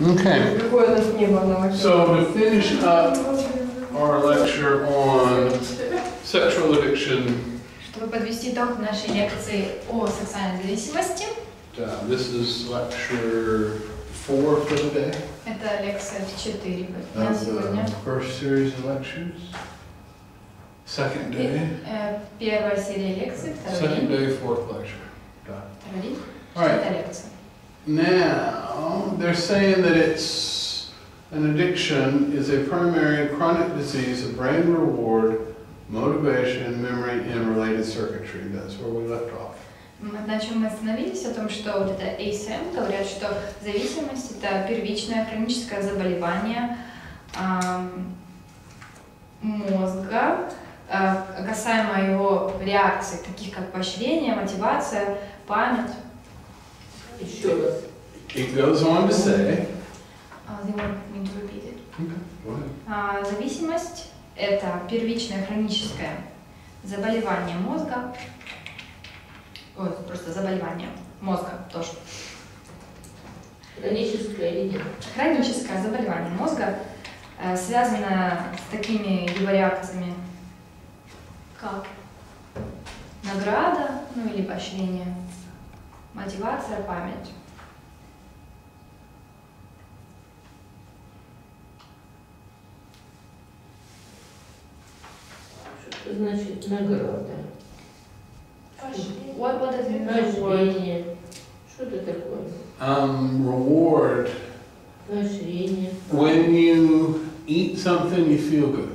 Okay, Другой у нас не было. so to finish up our lecture on sexual addiction, Чтобы подвести итог нашей лекции о сексуальной зависимости, uh, this is lecture four for the day. это лекция в 4 на of сегодня. the first series of lectures. Second day, Э, Первая серия лекций, второй second день, day, fourth lecture. Done. второй день, All right. Now, they're saying that it's an addiction is a primary chronic disease of brain reward, motivation, memory, and related circuitry. That's where we left off. На чем мы остановились, о том, что вот это ASM, говорят, что зависимость – это первичное хроническое заболевание мозга, а, касаемо его реакций, таких как поощрение, мотивация, память. Еще раз. It goes on to say, А, they want me to repeat it. ahead. А, Зависимость – это первичное хроническое заболевание мозга, ой, просто заболевание мозга тоже. Хроническое или нет? Хроническое заболевание мозга э, связано с такими его реакциями, как награда, ну или поощрение, мотивация, память. Что значит награда? What, what does it mean? reward? Поощрение. Что это такое? Um, reward. Поощрение. When you eat something, you feel good.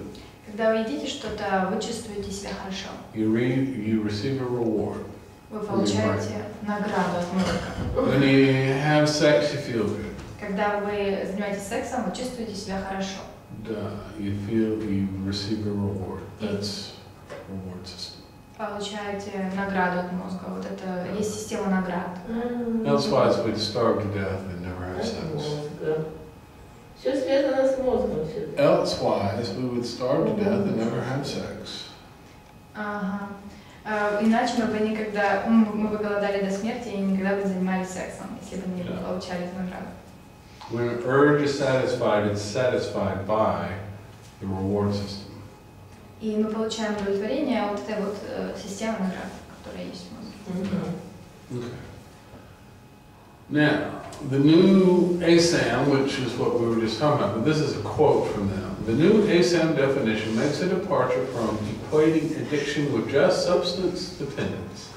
Когда вы едите что-то, вы чувствуете себя хорошо. You read, you receive a reward. Вы получаете награду от мозга. When you have sex, you feel good. Когда вы занимаетесь сексом, вы чувствуете себя хорошо. Duh, you feel you receive a reward. That's reward system. Получаете награду от мозга. Вот это есть система наград. Elsewise, we'd starve to death and never have sex. Все связано с мозгом все. Elsewise, we would starve to death and never have sex. Ага. А, Иначе мы бы никогда, мы бы- голодали до смерти и никогда бы занимались сексом, если бы не Да. получали награду. When an urge is satisfied, it's satisfied by the reward system. И мы получаем удовлетворение от этой вот э, системы наград, которая есть мозге. Мгм. Okay. Now, the new ASAM, which is what we were just talking about, but this is a quote from them. The new ASAM definition makes a departure from equating addiction with just substance dependence.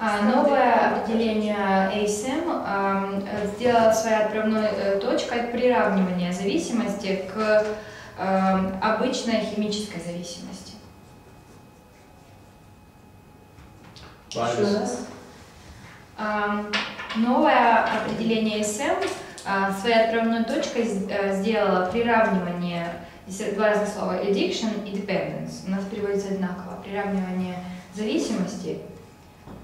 А новое определение ASM ам, э, сделало своей отправной э, точкой приравнивания зависимости к ам, обычной химической зависимости. Еще раз. Ам, Новое определение ASM своей отправной точкой э, сделало приравнивание, здесь два разных слова, addiction и dependence, у нас переводится одинаково, приравнивание зависимости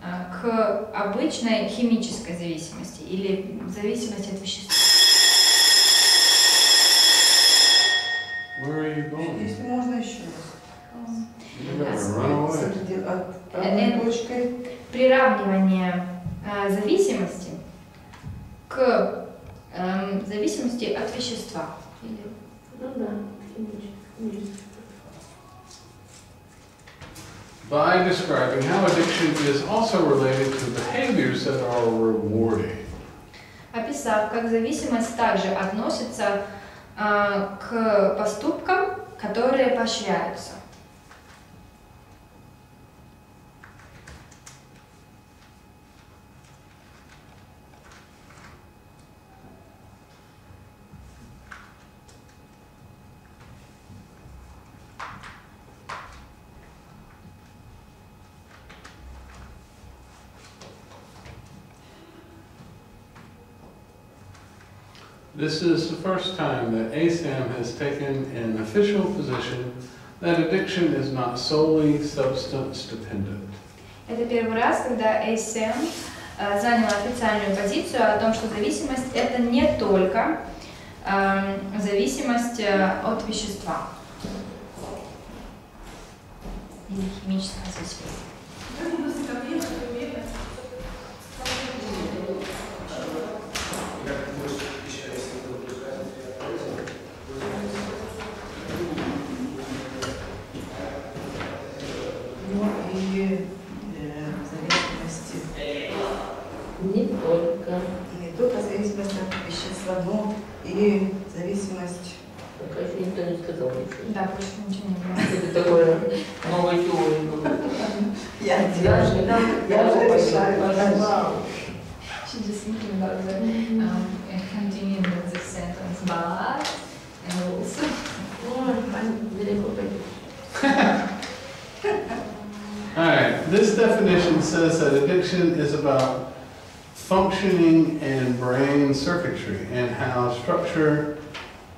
а, к обычной химической зависимости или зависимости от веществ. Если можно еще раз. Точкой. Приравнивание а, зависимости к эм, зависимости от вещества. Или- Ну да. By describing how addiction is also related to behaviors that are rewarding. описав, как зависимость также относится а, к поступкам, которые поощряются. This is the first time that ASAM has taken an official position that addiction is not solely substance dependent. Это первый раз, когда ASM э, заняла официальную позицию о том, что зависимость это не только эм, зависимость э, от вещества или химическая зависимость. functioning and brain circuitry and how structure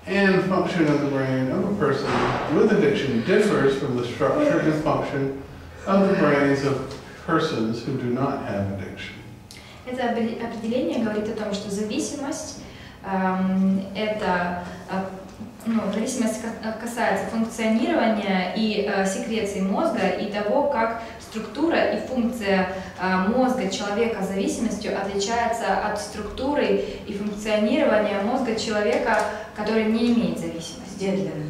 and function of the brain of a person with addiction differs from the structure and function of the brains of persons who do not have addiction. Это опре- определение говорит о том, что зависимость эм, это э, ну, зависимость ка- касается функционирования и э, секреции мозга и того, как структура и функция э, мозга человека с зависимостью отличается от структуры и функционирования мозга человека, который не имеет зависимости. Медленно.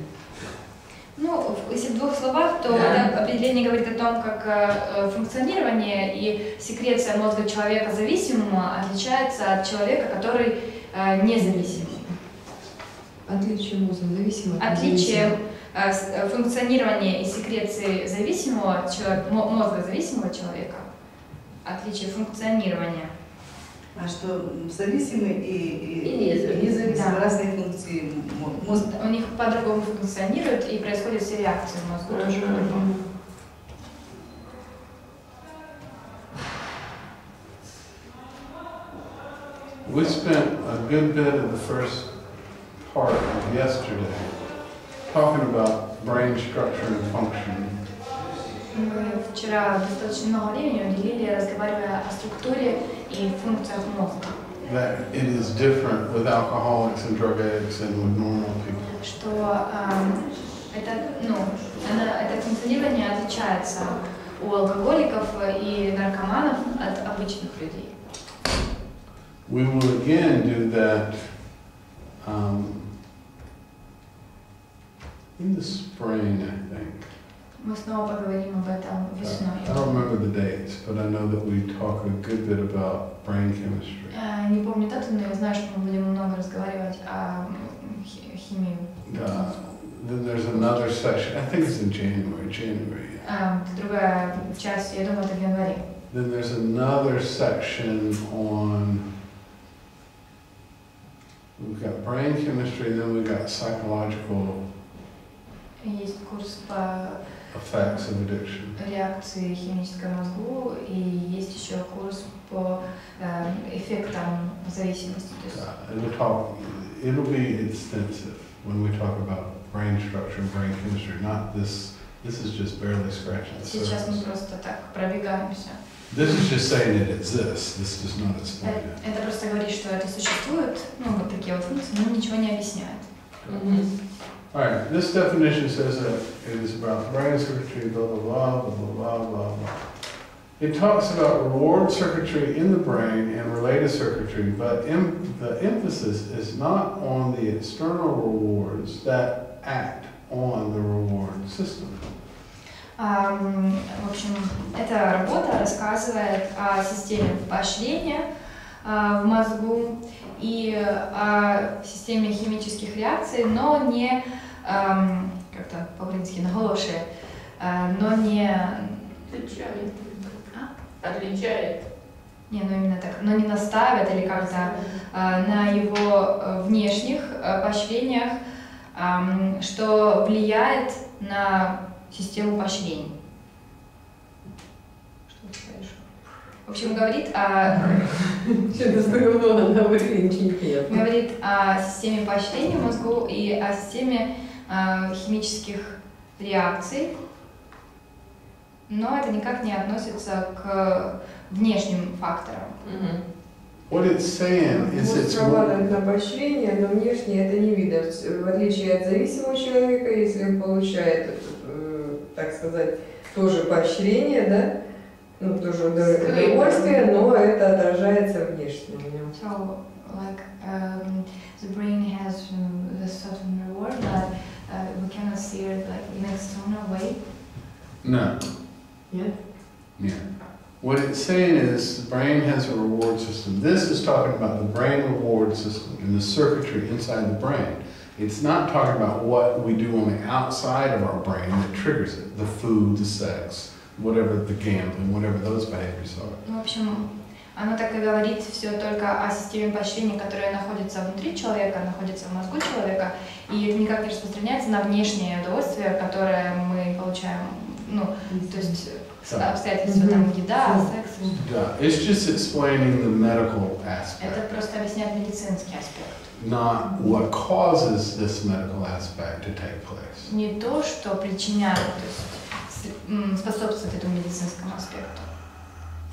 Ну, если в двух словах, то Да. это определение говорит о том, как э, э, функционирование и секреция мозга человека зависимого отличается от человека, который независим. Отличие мозга зависимо от Отличие э, э, функционирования и секреции зависимого человека, мо- мозга зависимого человека, отличие функционирования. А что зависимый и, и, И независимый. Да. разные функции мо- мозга. У них по-другому функционирует и происходят все реакции в мозгу тоже по-другому. We spent a good bit of the first part of yesterday talking about brain structure and function. Мы вчера достаточно много времени уделили, разговаривая о структуре и функциях мозга. That it is different with alcoholics and drug addicts and with normal people. что это, ну, это функционирование отличается у алкоголиков и наркоманов от обычных людей. We will again do that um, in the spring, I think. Мы снова поговорим об этом весной. I don't remember the dates, but I know that we talk a good bit about brain chemistry. Э, Не помню дату, но я знаю, что мы будем много разговаривать о м, хи- химии. Uh, then there's another section, I think it's in January, January. Э, это другая часть, я думаю, это в январе. Then there's another section on, we've got brain chemistry, then we've got psychological Есть курс по реакции химической мозгу, и есть еще курс по э, эффектам зависимости. It'll be extensive when we talk about brain structure and brain chemistry, not this, this is just barely scratching the Сейчас мы просто так пробегаемся. This is just saying it exists, this does not explain Э, it. Это просто говорит, что это существует, ну, вот такие вот функции, но ничего не объясняет. Мгм. All right, this definition says that it is about brain circuitry, blah, blah, blah, blah, blah, blah, It talks about reward circuitry in the brain and related circuitry, but em the emphasis is not on the external rewards that act on the reward system. Um, в общем, эта работа рассказывает о системе поощрения uh, в мозгу и о системе химических реакций, но не uh, как-то по-украински, наголошує, а, но не, Отличает. А? Отличает. не, ну именно так, но не наставят или как-то а, на его э, внешних э, поощрениях, что влияет на систему поощрений. Что ты скажешь? В общем, говорит о, Что-то ничего не понятно. говорит о системе поощрений в мозгу и о системе химических реакций, но это никак не относится к внешним факторам. Мгм. What it's saying is it's more, на поощрение, но внешне это не видно. В отличие от зависимого человека, если он получает, э, так сказать, тоже поощрение, да, ну, тоже удов- удовольствие, но это отражается внешне. So, like, um, the brain has um, the certain reward, but uh, we cannot see it like in external way? No. Yeah. Yeah. What it's saying is the brain has a reward system. This is talking about the brain reward system and the circuitry inside the brain. It's not talking about what we do on the outside of our brain that triggers it, the food, the sex, whatever the gambling, whatever those behaviors are. Optional. Оно так и говорит все только о системе поощрения, которая находится внутри человека, находится в мозгу человека, и это никак не распространяется на внешнее удовольствие, которое мы получаем, ну, то есть Да. обстоятельства, там, еда, секс. Yeah, it's just explaining the medical Это aspect, просто объясняет медицинский аспект. not what causes this medical aspect to take place. Не то, что причиняет, то есть способствует этому медицинскому аспекту.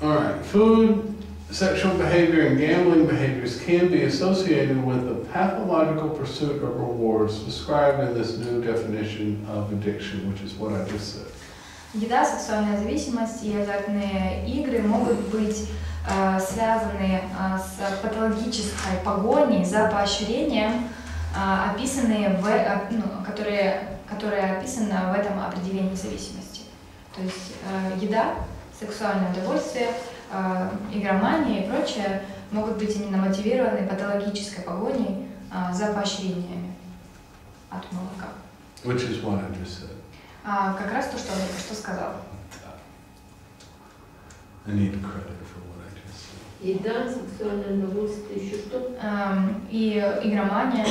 All right, food, sexual behavior, and gambling behaviors can be associated with the pathological pursuit of rewards described in this new definition of addiction, which is what I just said. Еда, сексуальная зависимость и азартные игры могут быть э, связаны э, с патологической погоней за поощрением, э, описанные в, э, ну, которые, которые описаны в этом определении зависимости. То есть э, еда, сексуальное удовольствие, э, игромания и прочее могут быть именно мотивированы патологической погоней э, за поощрениями от молока. Which is what I just said. А, как раз то, что я только что сказала. I need credit for what I just said. Еда, сексуальное удовольствие, еще что? Эм, и игромания.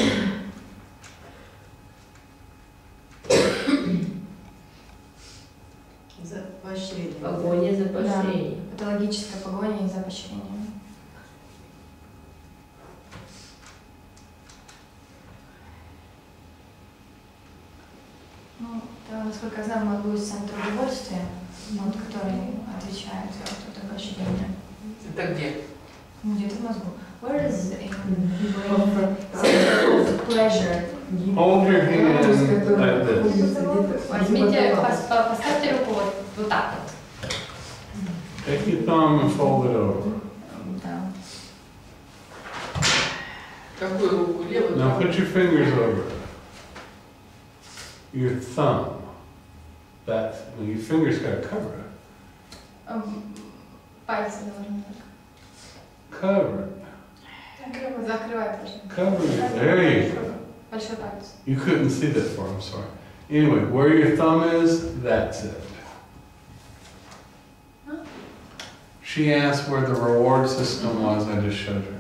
За поощрение. Погоня за поощрением. Патологическая погоня за поощрением. Ну, это, насколько я знаю, мозгу есть центр удовольствия, вот, который отвечает за вот это поощрение. Это где? Ну, Где-то в мозгу. Where is in the brain center of pleasure? Hold your hand like this. Возьмите, пос- по- поставьте руку вот, вот так вот. Take your thumb and fold it over. Да. Какую руку? Левую? Now правую? put your fingers over it. Your thumb. That's, well, your fingers got to cover it. Эм, Пальцы должны так. Cover it. Закрывай, пожалуйста. Cover it. There you go. Большой палец. You couldn't see that far, I'm sorry. Anyway, where your thumb is, that's it. She asked where the reward system was, I just showed her.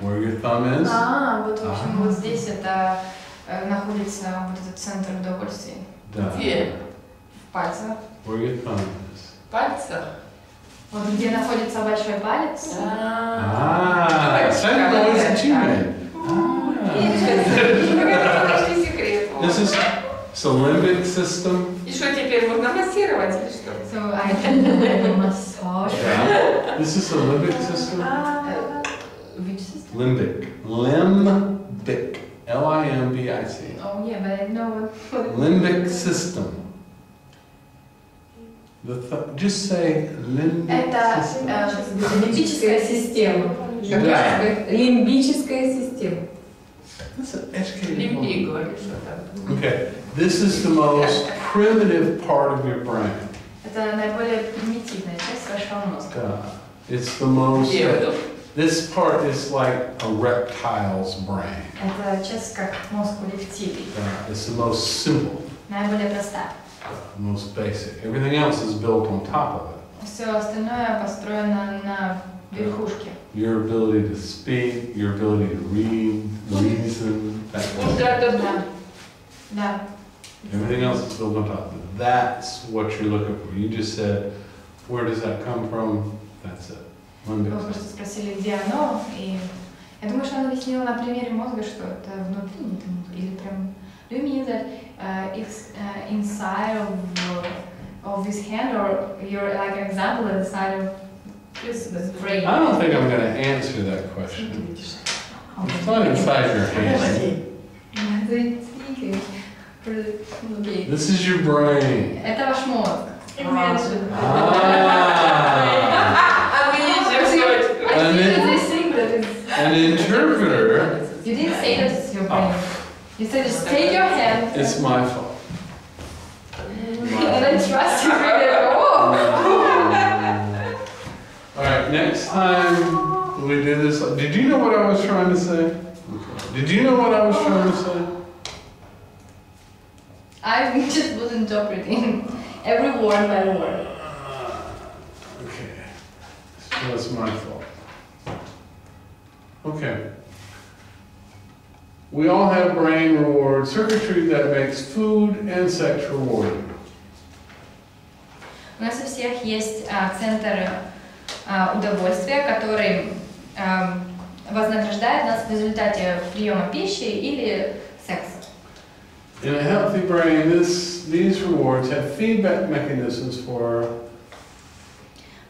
Where your thumb is? А, вот, в общем, А. вот здесь это э, находится вот этот центр удовольствия Down. Где? в пальцах. Where your thumb is. Пальцах? Вот где находится большой палец. Ah, same noise This is a limbic system. И что теперь, можно массировать или что? So I can massage. Yeah. This is a limbic system. Uh, which system? Limbic. Limbic. L-I-M-B-I-C. Oh yeah, but I know what. Limbic system. The th- just say limbic Это system. э, лимбическая система. Да. Лимбическая система. That's an educated Лимбик, woman. говорит, что там. Okay, this is the most primitive part of your brain. Это наиболее примитивная часть вашего мозга. Uh, it's the most. Где это? This part is like a reptile's brain. Это часть как мозг у рептилий. Uh, it's the most simple, Наиболее простая. uh, most basic. Everything else is built on top of it. Все остальное построено на верхушке. Your ability to speak, your ability to read, reason, Да. Everything else is built on top of it. That's what you're looking for. You just said, where does that come from? That's it. Limbic Вы system. просто спросили, где оно, и я думаю, что она объяснила на примере мозга, что это внутри, не там, или прям... Do you mean that uh, it's uh, inside of, of this hand, or you're like an example inside of this brain? I don't think I'm going to answer that question. It's not inside your hand. Окей. This is your brain. Это ваш мозг. Ah. А вы ищете все. I And see that then- they think that it's... An interpreter, You didn't say that it's your brain. You said just take your hand it's my fault. and then trust you. Oh! right, next time we do this, did you know what I was trying to say? Did you know what I was trying to say? I just was interpreting every word by word. Okay, so it's my fault. Okay. We all have brain reward circuitry that makes food and sex rewarding. У нас у всех есть а, центр а, удовольствия, который ам, вознаграждает нас в результате приема пищи или секса. In a healthy brain, this, these rewards have feedback mechanisms for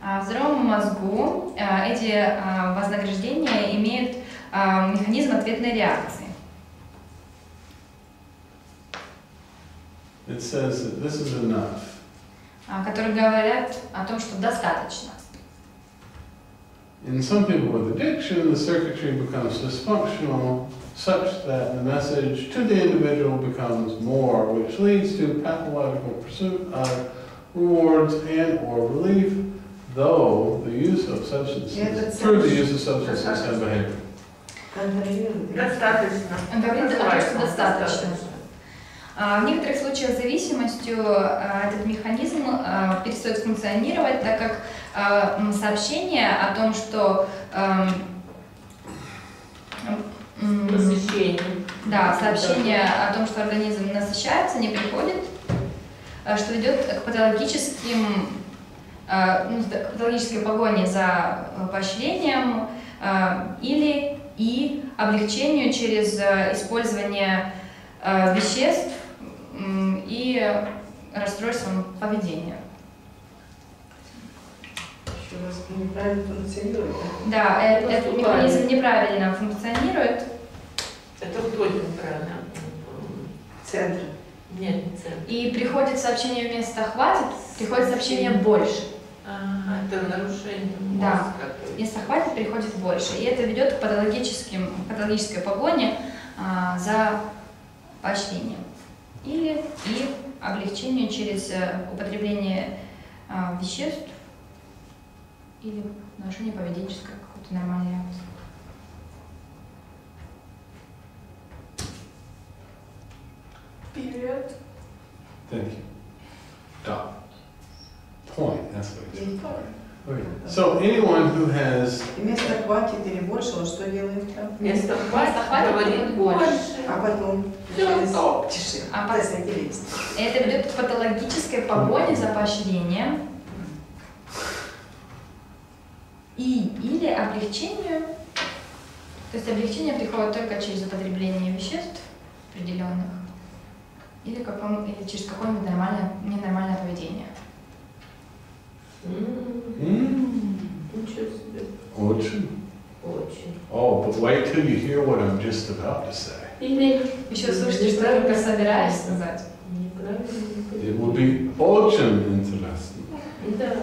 А в здоровом мозгу а, эти а, вознаграждения имеют а, механизм ответной реакции. It says that this is enough. а, которые говорят о том, что достаточно. In some people with addiction, the circuitry becomes dysfunctional such that the message to the individual becomes more, which leads to pathological pursuit of rewards and or relief, though the use of substances, through the use of substances and behavior. Достаточно. Говорит о том, что Называется, достаточно. А, В некоторых случаях с зависимостью а, этот механизм а, перестает функционировать, так как а, сообщение о том, что ам, м, Насыщение. да, сообщение о том, что организм насыщается, не приходит, а, что ведет к патологическим, а, ну, к патологической погоне за э, поощрением или и облегчению через э, использование э, веществ и расстройством поведения. Неправильно функционирует. Да, э- Ну, этот механизм неправильно функционирует. Это кто неправильно? Центр. Нет, не центр. И приходит сообщение вместо «хватит», приходит сообщение «больше». Ага, это нарушение Да. мозга. есть. Вместо «хватит» приходит «больше». И это ведет к патологическим, патологической погоне а, за поощрением. Или и облегчению через э, употребление а, веществ или нарушение поведенческой какой-то нормальной реакции. Period. Thank you. Dot. Point, that's what it's. Есть. Okay. So anyone who has Вместо хватит или больше, он что делает там? Вместо хватит хватит говорит больше. А потом тишину. А Да, пот- садились. И это ведет к патологической погоне за поощрением и или облегчению. То есть облегчение приходит только через употребление веществ определенных или, каком, или через какое-нибудь нормальное, ненормальное поведение. М, Ничего себе. очень. Очень. Oh, but wait till you hear what I'm just about to say. Или Еще слушайте, что я только собираюсь сказать. неправильно. It will be очень интересно. Да.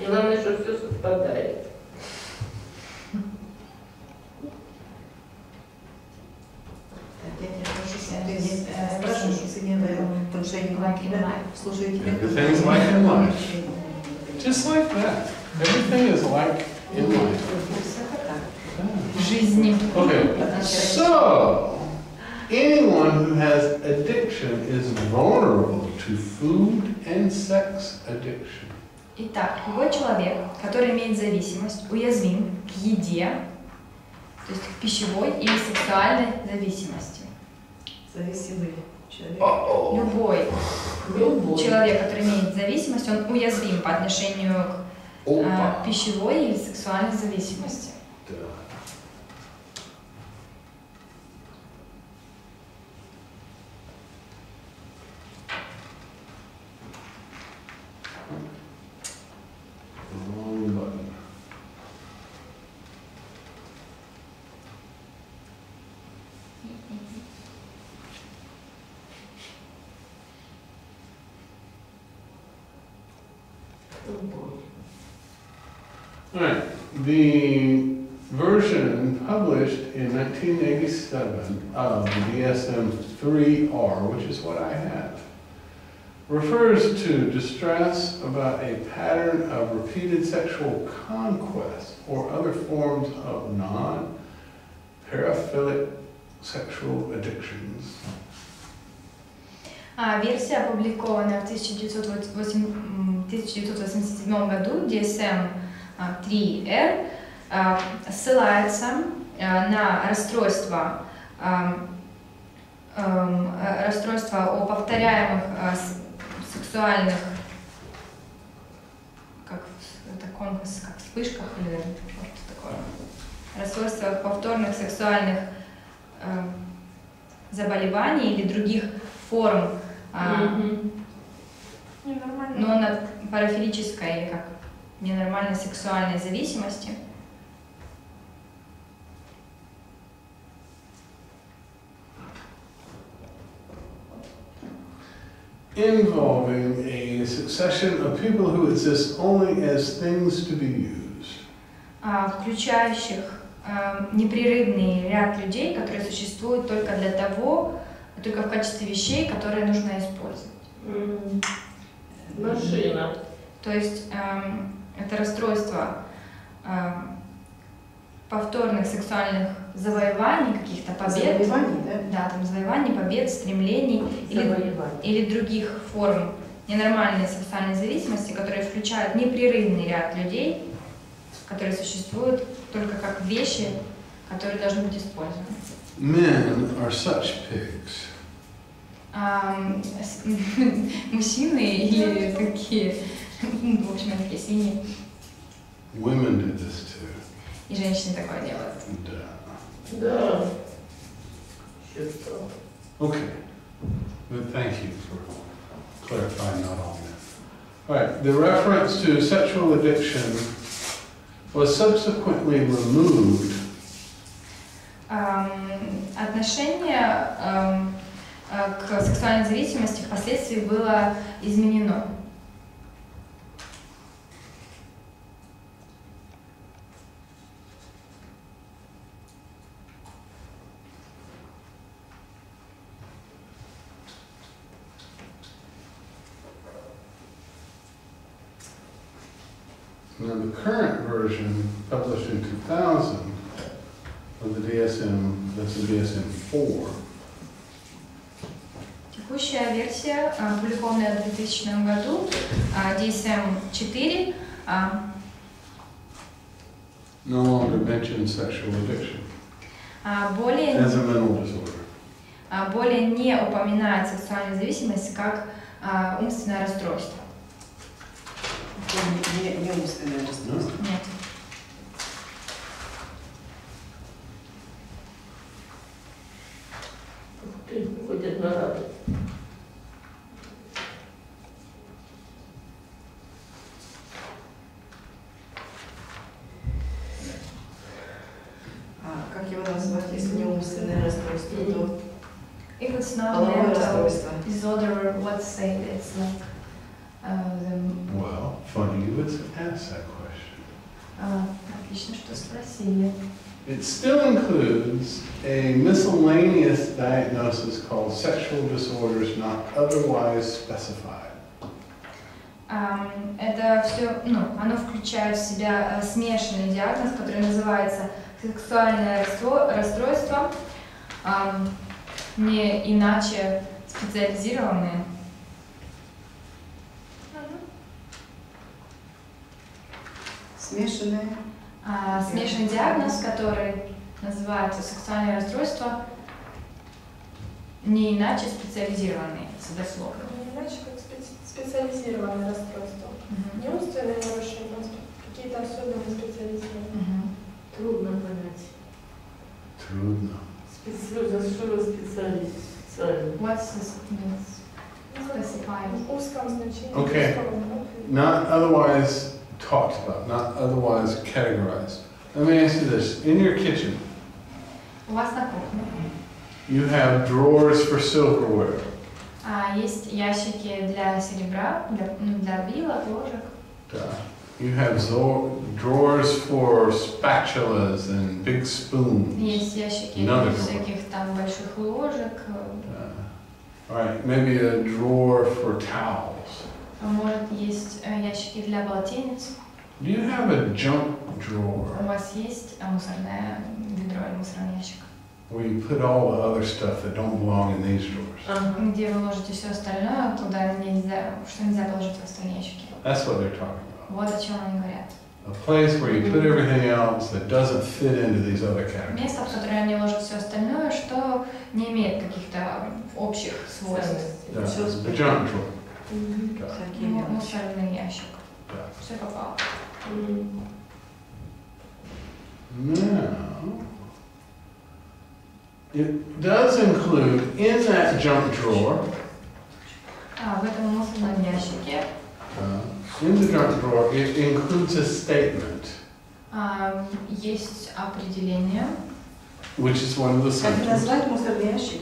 И главное, что все совпадает. Так, я тебя прошу, Я ты здесь, не э, спрашиваешь, если не знаю, потому что я не Like in тебя life. слушаю тебя. Everything's like in life. Just like that. Everything is like in life. Все так. В жизни. Okay, so anyone who has addiction is vulnerable to food and sex addiction. Итак, любой человек, который имеет зависимость, уязвим к еде, то есть к пищевой или сексуальной зависимости. Зависимый человек. Любой Любой. человек, который имеет зависимость, он уязвим по отношению к а, пищевой или сексуальной зависимости. the version published in 1987 of the DSM-3R, which is what I have, refers to distress about a pattern of repeated sexual conquest or other forms of non-paraphilic sexual addictions. А версия, опубликованная в 1987 году DSM А, 3R а, ссылается а, на расстройство расстройства о повторяемых сексуальных как это конкурс, как вспышках или что-то такое расстройства повторных сексуальных заболеваний или других форм э, mm-hmm. но на парафилической как ненормальной сексуальной зависимости. involving a succession of people who exist only as things to be used. а, включающих а, непрерывный ряд людей, которые существуют только для того, только в качестве вещей, которые нужно использовать. Машина. То есть эм, это расстройство эм, повторных сексуальных завоеваний, каких-то побед, Заболеваний, да? да, там завоеваний, побед, стремлений или или других форм ненормальной сексуальной зависимости, которые включают непрерывный ряд людей, которые существуют только как вещи, которые должны быть использованы. Men are such pigs. С- мужчины или такие, в общем, такие свиньи, Women do this too. и женщины такое делают. Да. Еще что? Okay. But thank you for clarifying not all men. All right. The reference to sexual addiction was subsequently removed Ам, Отношение а, к сексуальной зависимости впоследствии было изменено. Now, the current version, published in 2000 of the DSM, that's the DSM-4, Текущая версия, а, опубликованная в 2000 году, а, DSM-4, а, no longer mentions sexual addiction а, более, as a mental disorder. а, более не упоминает сексуальную зависимость как а, умственное расстройство. Это Не, не умственное расстройство. Нет. Ух ты, ходят на радость. А как его назвать, если не умственное расстройство, то If it's not половое mental расстройство? disorder, let's say it's like uh, the Well, funny you would ask that question. А, отлично, что спросили. It still includes a miscellaneous diagnosis called sexual disorders not otherwise specified. Ам, Это все, ну, оно включает в себя э, смешанный диагноз, который называется сексуальное расстрой- расстройство, ам, не иначе специализированные. Смешанное. А, Смешанный диагноз, который называется сексуальное расстройство, не иначе специализированные, дословно. Иначе как специ- специализированное расстройство. Мгм. Не умственные нарушения, а какие-то особенные специализированные. Мгм. Трудно понять. Trudno. Специ- За что вы специалист? Специально. What's this means? Specified. В узком значении. Okay. профиле. Not otherwise talked about, not otherwise categorized. Let me ask you this. In your kitchen, У вас на кухне you have drawers for silverware. а, есть ящики для серебра, для, ну, для вилок, ложек. Uh, You have zo- drawers for spatulas and big spoons. Есть ящики Надо для какой. всяких там больших ложек. Uh, All right, maybe a drawer for towels. А Может, есть э, ящики для полотенец? Do you have a junk drawer У вас есть э, мусорное ведро или мусорный ящик? where you put all the other stuff that don't belong in these drawers? Где вы ложите все остальное, куда нельзя, что нельзя положить в остальные ящики? That's what they're talking about. Вот о чем они говорят. A place where you put everything else that doesn't fit into these other categories. Место, в которое они ложат все остальное, что не имеет каких-то общих свойств. Yeah, Всё the junk drawer. Got it, Всякие Ну, мелочи. мусорный ящик. it. Все попало. М. Now, it does include in that junk drawer, А в этом мусорном ящике uh, in the junk drawer, it includes a statement, а, есть определение. which is one of the Как symptoms. назвать мусорный ящик?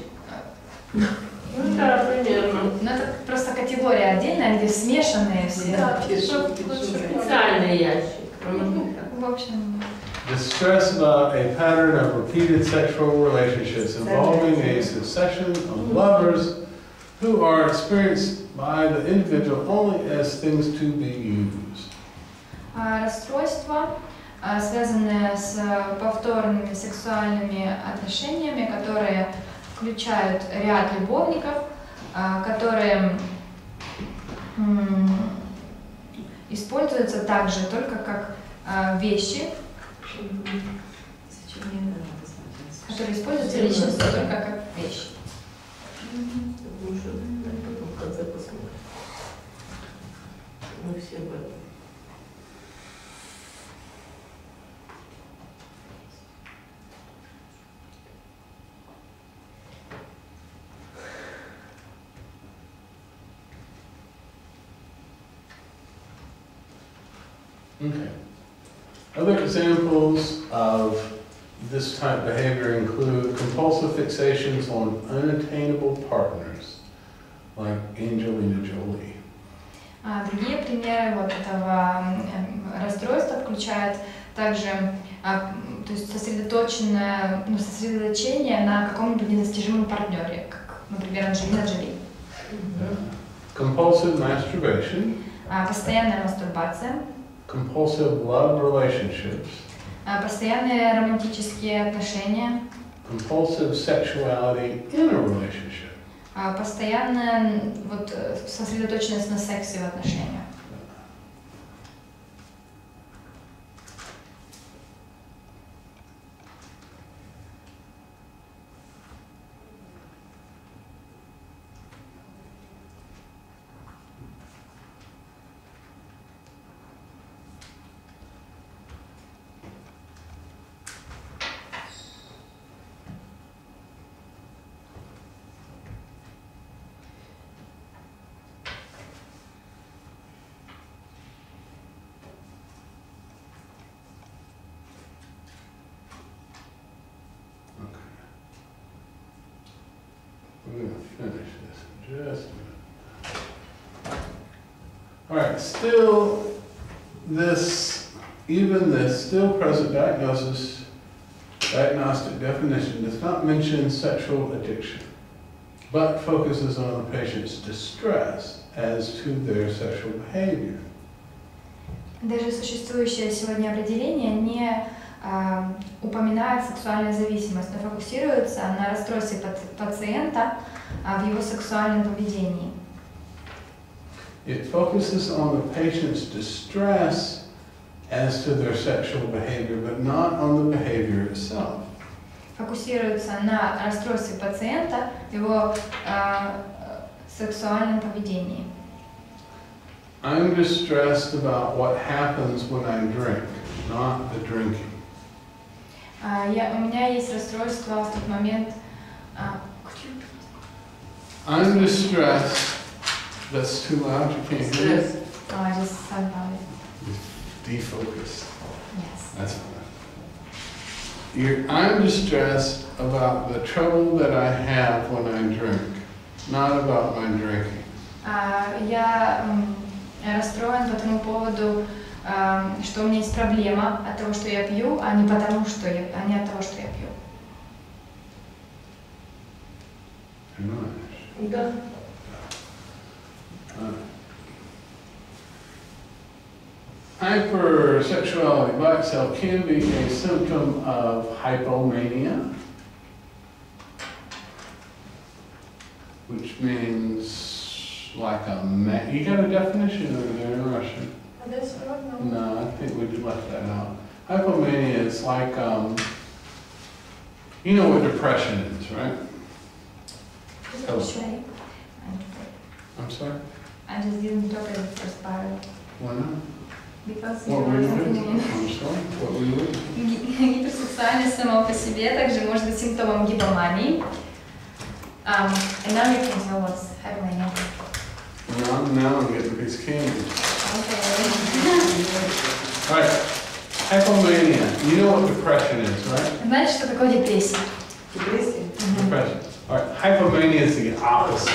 Ну да, примерно. Ну, это просто категория отдельная, где смешанные все. Да, Специальный ящик. Так? В общем, Distress about a pattern of repeated sexual relationships involving a succession of lovers who are experienced by the individual only as things to be used. а, расстройства, а, связанные с повторными сексуальными отношениями, которые включают ряд любовников, а, которые используются также только как а, вещи, которые используются личностью только как вещи. Мы все об этом. Okay. Other examples of this type behavior include compulsive fixations on unattainable partners, like Angelina Jolie. А другие примеры вот этого м, расстройства включают также а, то есть сосредоточенное ну, сосредоточение на каком-нибудь недостижимом партнере, как, например, Анджелина Джоли. Compulsive masturbation, А, постоянная мастурбация, compulsive love relationships, а, постоянные романтические отношения, compulsive sexuality in a relationship. а, постоянная вот, э, сосредоточенность на сексе в отношениях. We're gonna finish this in just a minute. All right, still, this, even this still present diagnosis, diagnostic definition does not mention sexual addiction, but focuses on the patient's distress as to their sexual behavior. Даже существующее сегодня определение не а, упоминает сексуальную зависимость, но фокусируется на расстройстве паци- пациента а, в его сексуальном поведении. It focuses on the patient's distress as to their sexual behavior, but not on the behavior itself. Фокусируется на расстройстве пациента его а, сексуальном поведении. I'm distressed about what happens when I drink, not the drinking. А, я, у меня есть расстройство в тот момент. а, I'm distressed. That's too loud. You can't hear me. Стресс. oh, I just thought about it. Defocus. Yes. That's fine. You're, I'm distressed about the trouble that I have when I drink, not about my drinking. А, Я м, расстроен по тому поводу, а, что у меня есть проблема от того, что я пью, а не потому, что я, а не от того, что я пью. Too much. Да. Hypersexuality by itself can be a symptom of hypomania, which means like a ma- you got a definition over there in Russian? А this word, no. No, I think we left that out. Hypomania is like, um, you know what depression is, right? Oh. Sorry. I'm sorry? I just didn't talk at the first part Why not? because What you were know you something doing? I'm sorry, what were you doing? Ги- Гиперсексуальность само по себе также может быть симптомом гипомании. Um, and now you can tell what's happening. Now, now I'm getting a piece of candy. Okay. All right, hypomania. You know what depression is, right? Знаете, что такое депрессия? Депрессия. Depression. All right, hypomania is the opposite.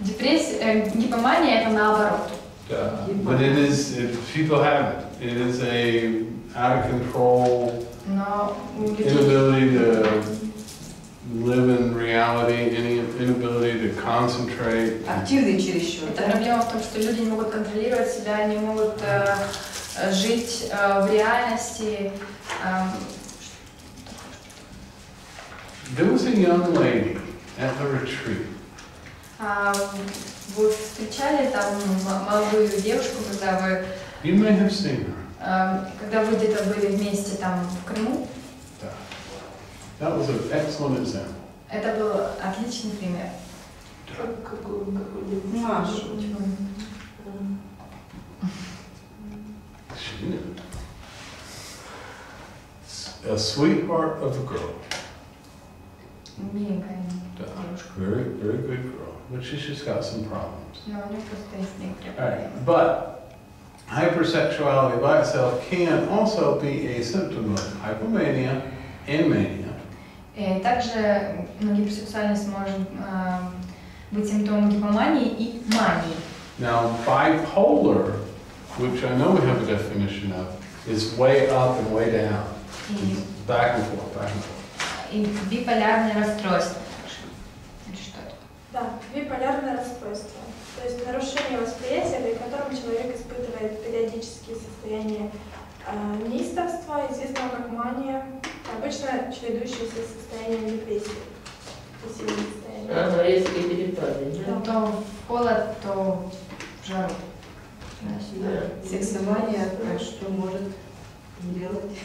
Депрессия, э, гипомания это наоборот. Uh, But it is, it, people have it. It is a out of control Но у людей inability to live in reality, any inability to concentrate. Активный чересчур. это проблема в том, что люди не могут контролировать себя, не могут э, э, жить э, в реальности. Эм, There was a young lady at the retreat. а вы встречали там молодую девушку, когда вы You may have seen her. Когда вы где-то были вместе там в Крыму, That was an excellent example. это был отличный пример. Как, какой, какой Машу. She knew. A sweetheart of a girl. Миленькая девушка. Very, very good girl. But she's just got some problems. Но у нее просто есть некоторые All right, проблемы. but hypersexuality by itself can also be a symptom of hypomania and mania. И также ну, гиперсексуальность может эм, быть симптомом гипомании и мании. Now, bipolar, which I know we have a definition of, is way up and way down, И, back and forth, back and forth. и биполярное расстройство. что это? Да, биполярное расстройство. То есть нарушение восприятия, при котором человек испытывает периодические состояния э, неистовства, известного как мания, обычно чередующиеся с состоянием депрессии. Пассивное состояние. Ага, резкие перепады, да? Ну, то холод, то жару. Да. Сексомания, а что может делать?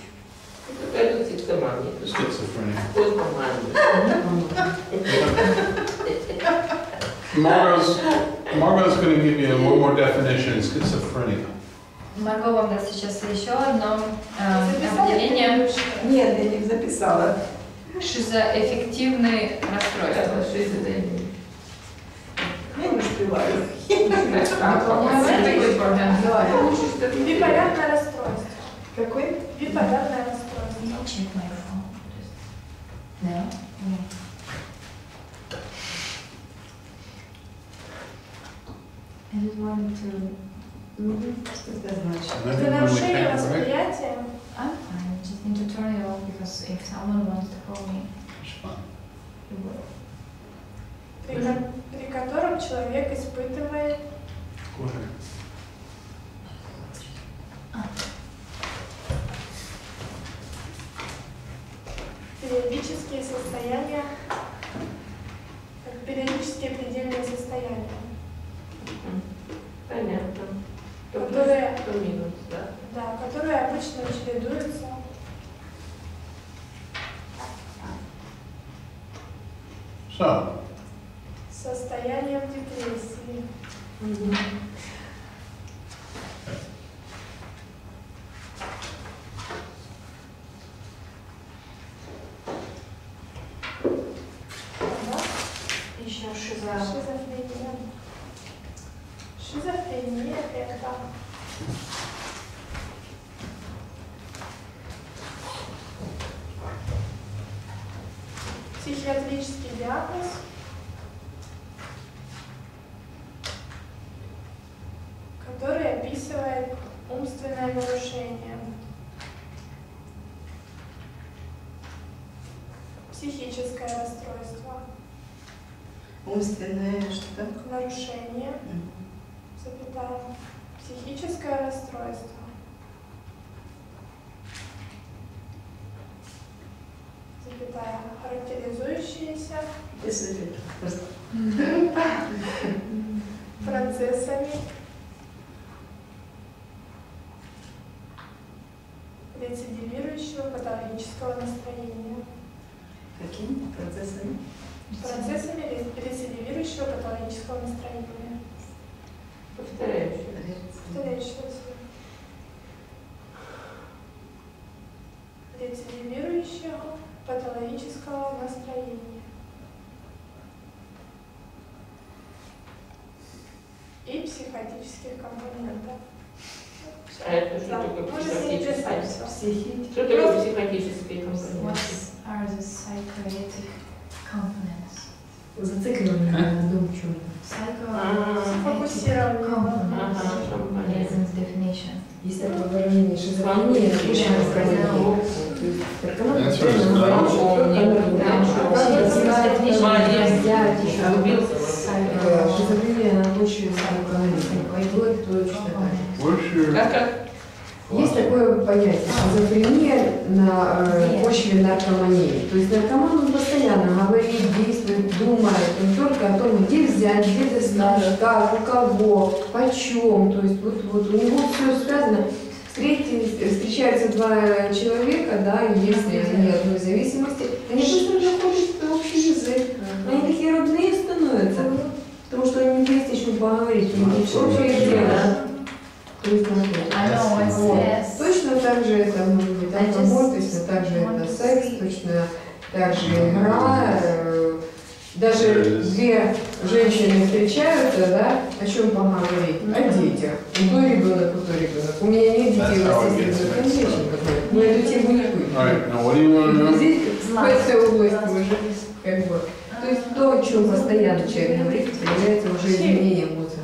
Какая тут сексомания? Schizophrenia. Постмания. Margot's, Margot's going to give you one more definition, schizophrenia. Марго вам даст сейчас еще одно Записали? определение. Нет, я не записала. Шизоэффективные расстройства. Это шизофрения. Я не успеваю. Такой проблем. Биполярное расстройство. Какой? Биполярное расстройство. No? I just wanted to... Что это значит? And Это нарушение восприятия, I'm fine, just need to turn it off because if someone wants to call me, при, ко- при котором человек испытывает ahead. периодические состояния, как периодические предельные состояния, Понятно. То плюс, которые, то минус, да. да, которые обычно чередуются So, с состоянием депрессии. Да? Еще Шизофрения. Шизофрения это психиатрический диагноз, который описывает умственное нарушение, психическое расстройство. Умственное что-то. нарушение, Мгм. запятая, психическое расстройство. Запятая, характеризующиеся Без этого. Просто процессами рецидивирующего патологического настроения. какими процессами? Процессами ре- рецидивирующего патологического настроения. Повторяющий. Повторяющегося. Рецидивирующего патологического настроения. И психотических компонентов. А это что Да, такое не. Психические. Что такое психотические What компоненты? are the psychotic components? Зацикливание на одном чем-то. Psychotic Фокусирование. Components. definition. Есть такое выражение шизофрения, точно наркомания. То есть такое понятие шизофрения на э, почве наркомании. То есть наркоман он постоянно говорит, действует, думает он только о том, где взять, где достать, как, у кого, почем. То есть вот, вот у него все связано. Встретились, встречаются два человека, да, и если они одной зависимости, они быстро находят общий язык. Они такие родные становятся, потому что они о чем поговорить, у них общее дело. Точно так же это может быть алкоголь, точно так же это секс, точно так же игра. Э, Даже две женщины встречаются, да, о чем поговорить? О детях. У той ребенок, у той ребенок. У меня нет детей, у вас есть ребенок, конечно. Но эту тему не будет. To know? Здесь в этой области уже как бы. То есть то, о чем постоянно человек говорит, является уже изменением мозга.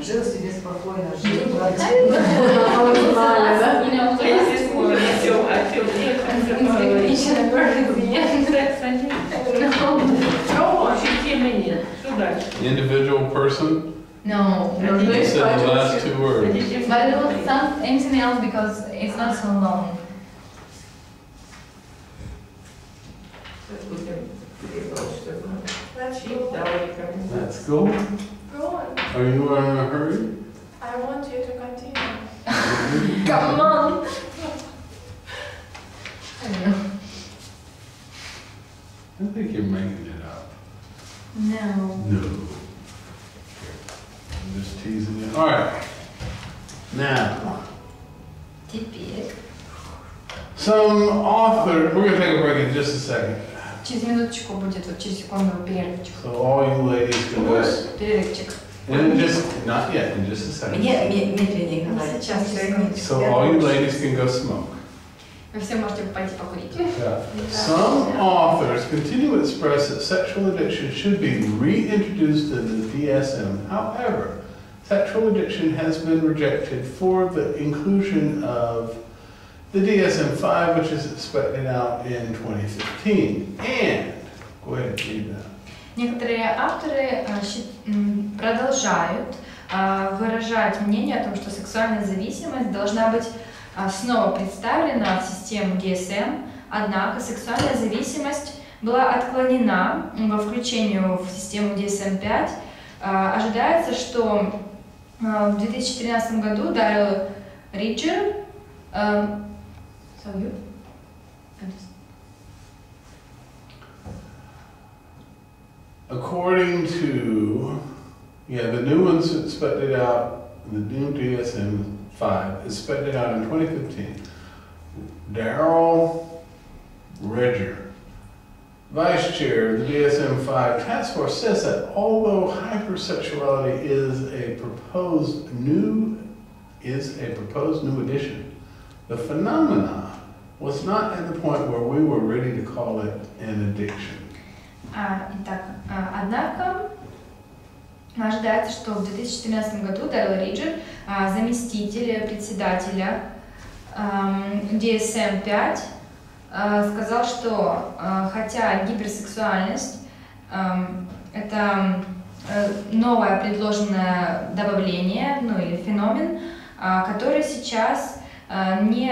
Жил себе спокойно, жил да? Меня кто здесь может о чем, о чем нет, о чем поговорить. Definition emergency. Секса нет. Вообще темы нет. Что дальше? Individual person? No. You said the last two words. Хотите But it was some, anything else because it's not so long. Сейчас будем перебрать, что знаю. Let's Чип, go. давай, как Let's go. Go on. Are you in a hurry? I want you to continue. Come on! I don't know. I think you're making it up. No. No. I'm just teasing you. All right. Now. Did. Some author. We're gonna take a break in just a second. Минуточку будет, вот. So all you ladies can listen. And just, not yet, in just a second. Медленнее. Сейчас, So all you ladies can go smoke. Вы все можете пойти покурить. Yeah. Some authors continue to express that sexual addiction should be reintroduced in the DSM. However, sexual addiction has been rejected for the inclusion of the DSM-5, which is expected out in 2015. And, go ahead and read that. Некоторые авторы а, щи- м, продолжают а, выражать мнение о том, что сексуальная зависимость должна быть а, снова представлена в систему DSM, однако сексуальная зависимость была отклонена во включению в систему DSM-5. А, Ожидается, что а, в 2013 году Даррел Риджер you? According to, yeah, the new one's expected out, the new DSM-5 is expected out in 2015. Darrell Redger, Vice Chair of the DSM-5 Task Force, says that although hypersexuality is a proposed new is a proposed new addition, the phenomena was not at the point where we were ready to call it an addiction. А, итак, а, однако ожидается, что в 2014 году Даррел Риджер, а, заместитель председателя ам, DSM-5, э, сказал, что э, хотя гиперсексуальность эм, это э, новое предложенное добавление, ну или феномен, который сейчас не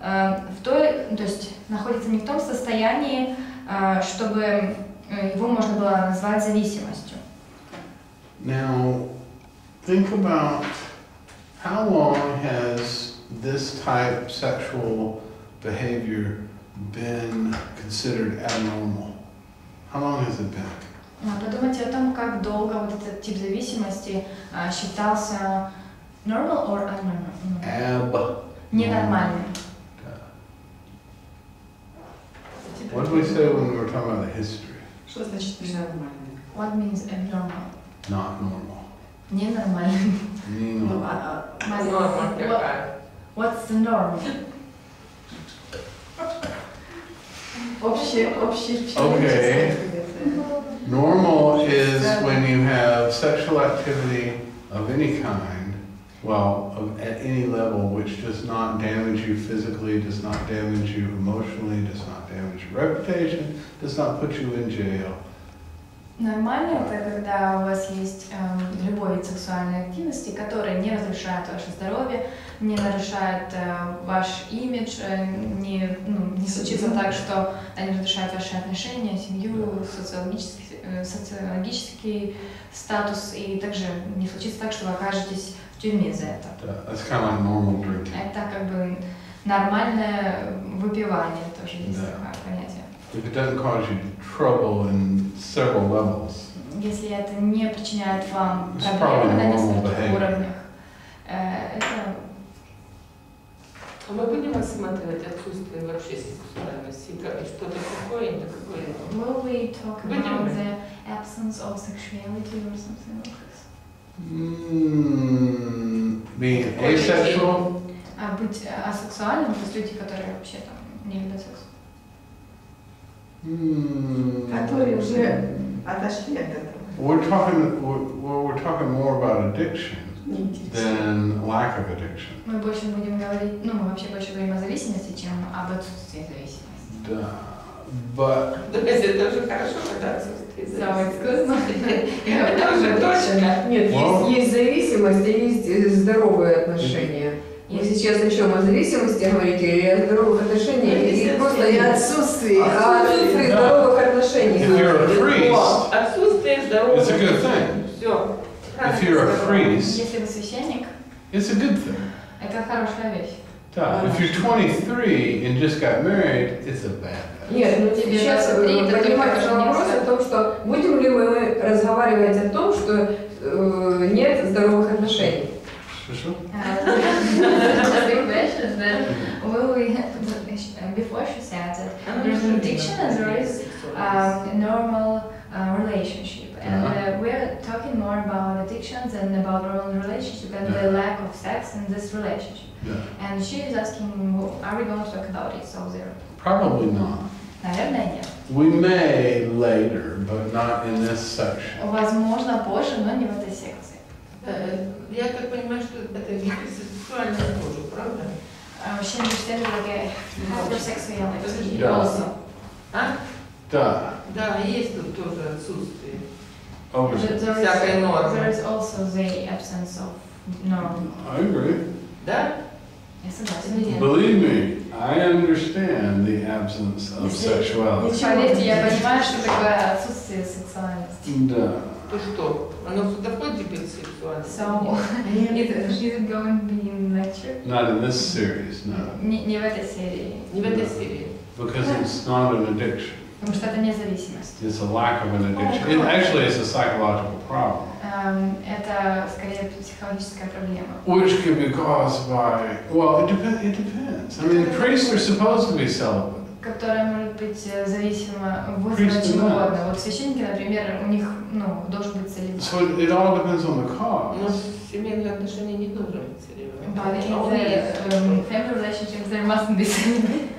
в той, ну, то есть находится не в том состоянии, чтобы его можно было назвать зависимостью. Now, think about how long has this type of sexual behavior been considered abnormal? How long has it been? А Подумайте о том, как долго вот этот тип зависимости а, считался normal or abnormal? Ну, Ab. Ненормальным. What did we say when we were talking about the history? Что значит ненормально? What means abnormal? Not normal. Ненормальным. Mean Ну, normal. а- а- Норма What- какая. What's the norm? общее, общее Okay. Normal is when you have sexual activity of any kind, well, of, at any level, which does not damage you physically, does not damage you emotionally, does not damage your reputation, does not put you in jail. Нормально это когда у вас есть эм, любой вид сексуальной активности, который не разрушает ваше здоровье, не нарушает э, ваш имидж, э, не, ну, не случится так, что они разрушают ваши отношения, семью, социологический, э, социологический статус, и также не случится так, что вы окажетесь в тюрьме за это. That's kind of normal drinking. Это как бы нормальное выпивание, тоже есть Да. такое понятие. If it doesn't cause you trouble in several levels, Если это не причиняет вам probably на normal нескольких уровнях, э, это А мы будем рассматривать отсутствие вообще сексуальности, как- и что-то такое, и такое. Will we talk about the absence of sexuality or something like this? mm, being asexual, А быть э, асексуальным, то есть люди, которые вообще там не любят секс. Mm, Которые уже отошли от этого. We're talking, we're, well, we're talking more about addiction than lack of addiction. Мы больше будем говорить, ну, мы вообще больше говорим о зависимости, чем об отсутствии зависимости. Duh. But То есть это уже хорошо, когда отсутствие зависимости. Это уже точно. Нет, есть зависимость, а есть э, здоровые отношения. Вы Есть. сейчас о чем? О зависимости говорите или о здоровых отношениях? Или просто о отсутствие. о отсутствии Да. здоровых отношений? Отсутствие good thing. Все. if you're a priest, Если вы священник, it's a good thing. это хорошая вещь. Duh. If you're 23 and just got married, it's a bad thing. Нет, ну Тебе сейчас 23, это поднимается вопрос о том, что будем ли мы разговаривать о том, что э, нет здоровых отношений. Shushu? Uh, the question then, will we, before she said that there's an addiction and there is um, a normal uh, relationship. And uh, we're talking more about addictions and about normal relationship and the lack of sex in this relationship. Yeah. And she is asking, are we going to talk about it? So there, Probably not. наверное, нет. We may later, but not in this section. Возможно, позже, но не в этой секции. Э, Я так понимаю, что это гетеросексуально тоже, правда? Uh, understands like a heterosexuality Yeah. also. А? Duh. Да, есть тут тоже отсутствие. Over. There is- Всякой нормы. There is also the absence of norm. I agree. Да? Я согласна. Believe me, I understand the absence of sexuality. Поверьте, я понимаю, что такое отсутствие сексуальности. Duh. То что? Оно сюда входит теперь сексуальность? So, it, she's going to be in lecture. Not in this series, no. Не, не в этой серии, Не в этой серии. Because it's not an addiction. потому что это независимость. It's a lack of an addiction. It actually is a psychological problem, Эм, это скорее психологическая проблема. which can be caused by, well, it, dep- it depends. I mean, priests are supposed to be celibate. Которая может быть э, зависима, вызвана Признана. чем угодно. Вот священники, например, у них ну, должен быть целебат. So it, all depends on the cause. Но семейные отношения не должны быть But in the um, family relationships there mustn't be celibate.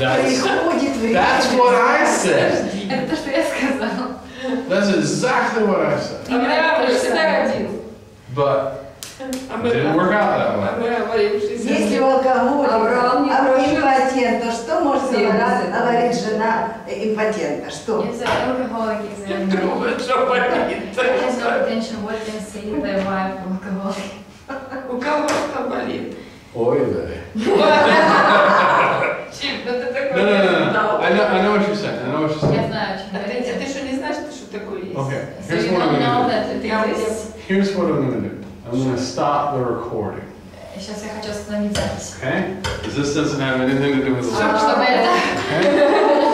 That's, Приходит время. that's what I said. Это то, что я сказала. That's exactly what I said. But А мы, didn't work out that а way. мы говорим, что Если алкоголь, Авраам не а прожил. импотент, то что может говорят, 70. говорит жена импотента, что? If the alcoholic is in Думает, что болит. has no potential, what can say the wife of alcoholic? У кого что болит? Ой, да. Чип, ну ты No, такой no, не no, no. знал. I know, I know what you're saying. I know what you're Я saying. знаю, о чем А ты, а говорите. ты что, не знаешь, что такое есть? Okay, So here's you what I'm don't know gonna that it Yeah, exists? do. Here's what I'm gonna do. I'm gonna stop the recording, Сейчас я хочу остановить запись. okay? Because this doesn't have anything to do with the Чтобы, чтобы это Okay?